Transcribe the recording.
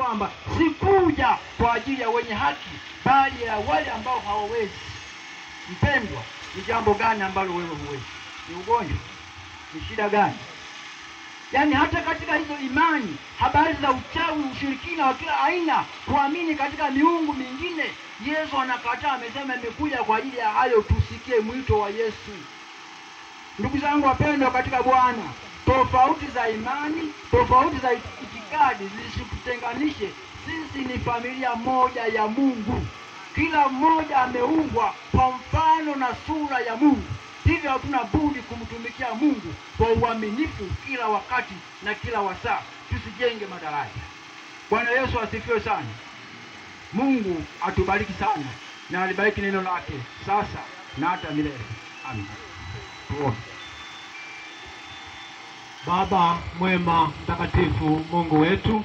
kwamba sikuja kwa ajili ya wenye haki, bali ya wale ambao hawawezi. Mpendwa, ni jambo gani ambalo wewe huwezi? Ni ugonjwa? Ni shida gani? Yaani hata katika hizo imani, habari za uchawi, ushirikina wa kila aina, kuamini katika miungu mingine, Yesu anakataa, amesema imekuja kwa ajili ya hayo, tusikie mwito wa Yesu. Ndugu zangu wapendwa katika Bwana, tofauti za imani, tofauti za itikadi zisikutenganishe. Sisi ni familia moja ya Mungu, kila mmoja ameumbwa kwa mfano na sura ya Mungu. Hivyo hatuna budi kumtumikia Mungu kwa uaminifu kila wakati na kila wasaa, tusijenge madaraja. Bwana Yesu asifiwe sana. Mungu atubariki sana na alibariki neno lake sasa na hata milele. Amen. Tuombe. Baba mwema mtakatifu, Mungu wetu